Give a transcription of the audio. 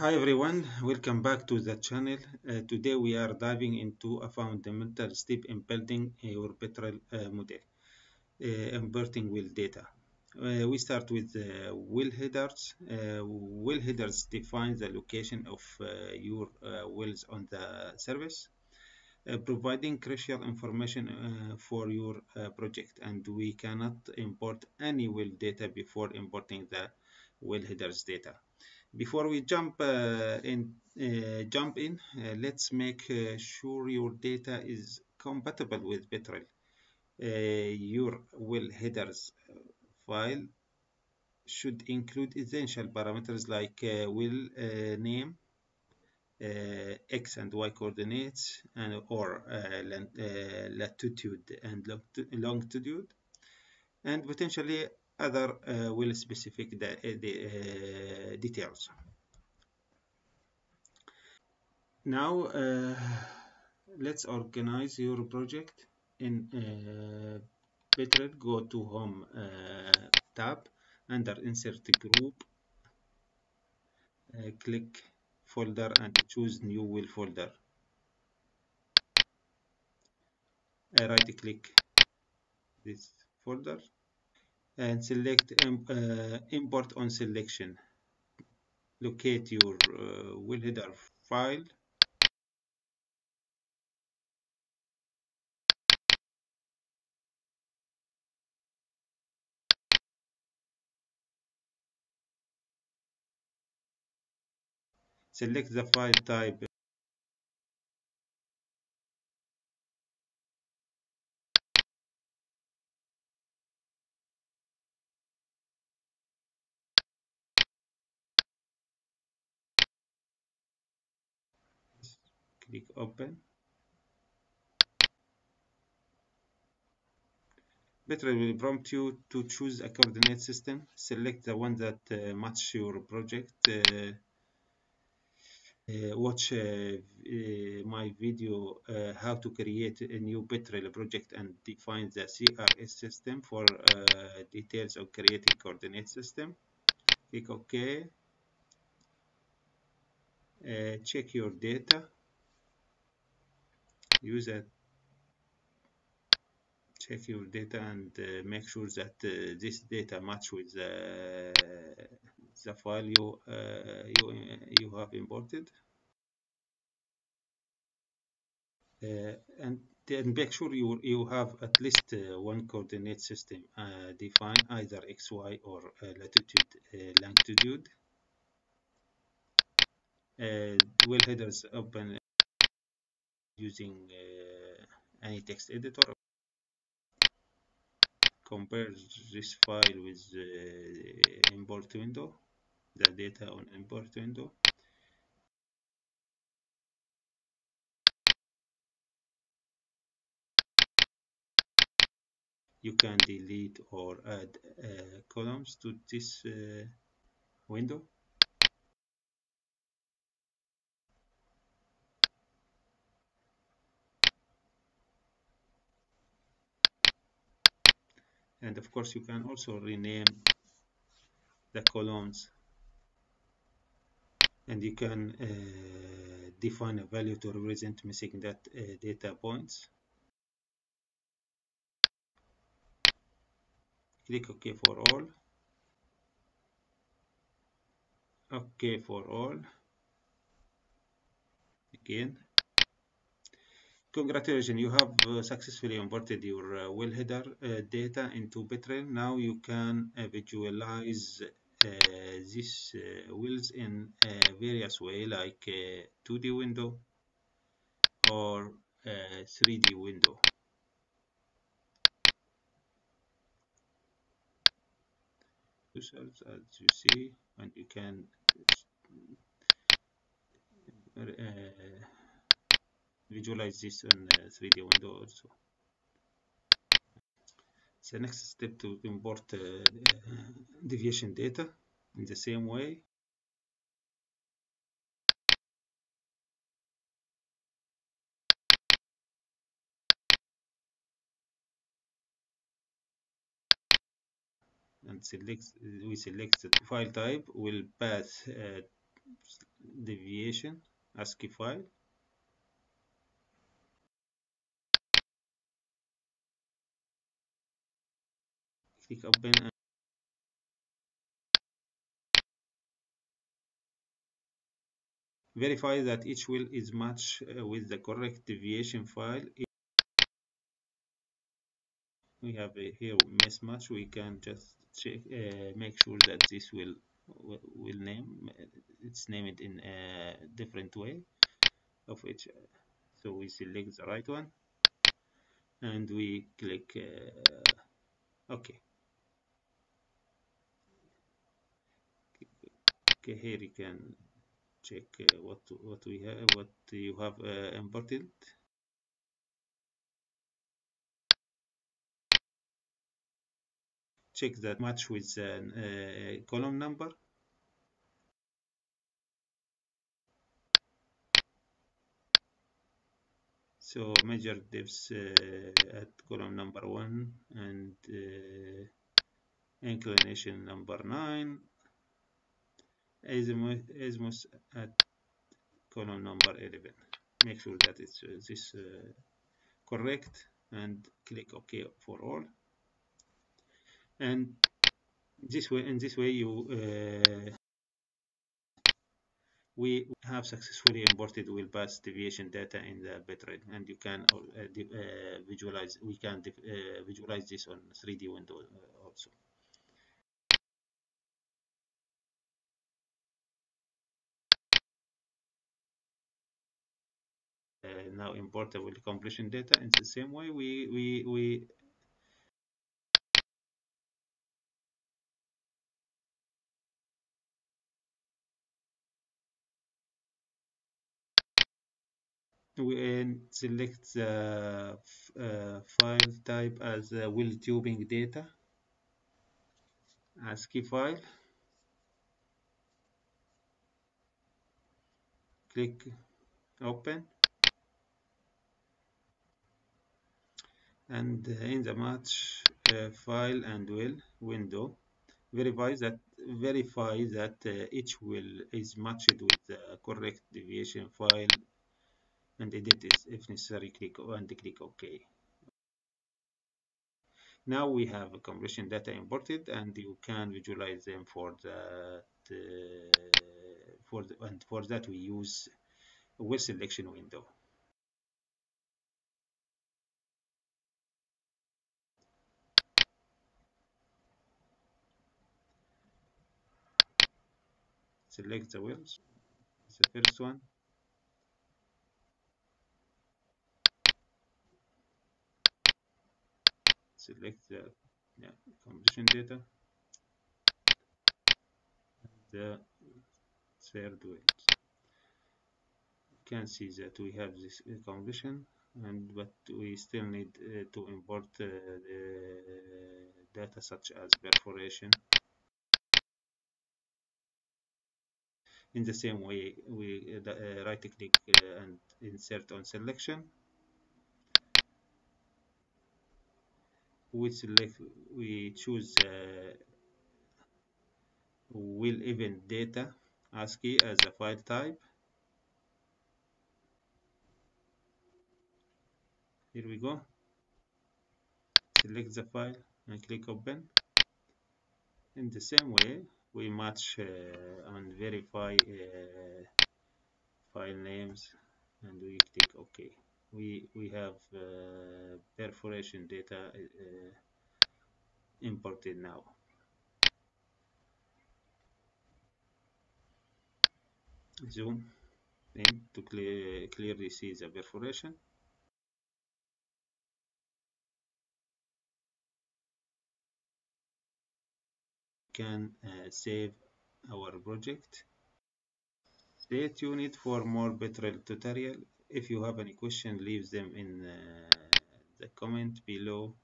Hi everyone, welcome back to the channel. Uh, today we are diving into a fundamental step in building your Petrel uh, model, uh, importing well data. Uh, we start with uh, well headers. Uh, well headers define the location of uh, your wells on the service, uh, providing crucial information for your project. And we cannot import any well data before importing the well headers data. Before we jump uh, in, uh, jump in, uh, let's make uh, sure your data is compatible with Petrel. Uh, your well headers file should include essential parameters like uh, well uh, name, x and y coordinates, and or latitude and longitude, and potentially other uh, well specific de de uh, details. Now uh, let's organize your project in Petrel. Go to Home tab under Insert Group. click Folder and choose New Well folder. right click this folder and select uh, import on selection. Locate your uh, well header file. Select the file type click open. Petrel will prompt you to choose a coordinate system. Select the one that uh, match your project. Uh, uh, watch uh, uh, my video uh, how to create a new Petrel project and define the CRS system for details of creating coordinate system. Click OK. Check your data use a check your data and uh, make sure that uh, this data match with the, the file you, uh, you, you have imported. Uh, and then make sure you, you have at least uh, one coordinate system defined either XY or latitude longitude. Well headers open using any text editor. Compare this file with the import window the data on import window. You can delete or add uh, columns to this uh, window and of course you can also rename the columns. And you can uh, define a value to represent missing that uh, data points. Click OK for all. OK for all. Again Congratulations, you have uh, successfully imported your uh, well header uh, data into Petrel. Now you can uh, visualize uh, these uh, wells in various way like 2D window or 3D window. Results as you see, and you can visualize this in 3D window also. The next step to import uh, deviation data in the same way. And select we select the file type well path uh, deviation ASCII file click open and verify that each wheel is matched uh, with the correct deviation file. We have a here mismatch we can just check uh, make sure that this will will name it's named in a different way of which so we select the right one and we click uh, OK okay here you can check uh, what what we have what you have uh, imported. Check that match with the uh, column number. So measure depth uh, at column number 1 and uh, inclination number 9 Azimuth at column number 11 make sure that it's uh, this uh, correct and click OK for all. And this way in this way you uh, we have successfully imported well path deviation data in the Petrel and you can uh, uh, visualize we can uh, visualize this on 3d window also. Now import the completion data. In the same way we we we we select the uh, file type as uh, well tubing data. ASCII file. Click open and in the match uh, file and wheel window verify that verify that uh, each wheel is matched with the correct deviation file and edit it if necessary click and click OK. Now we have a completion data imported and you can visualize them for that uh, for the, and for that we use well selection window select the wheels the first one. Select the yeah, completion data. The third wheel you can see that we have this compression and but we still need uh, to import uh, the data such as perforation in the same way we uh, right click uh, and insert on selection. We select we choose uh, well event data ASCII as a file type. Here we go. Select the file and click open. In the same way we match uh, and verify uh, file names and we click OK. We we have uh, perforation data uh, imported now. Zoom in to clear, clearly see the perforation can uh, save our project. Stay tuned for more better tutorial. If you have any question leave them in uh, the comment below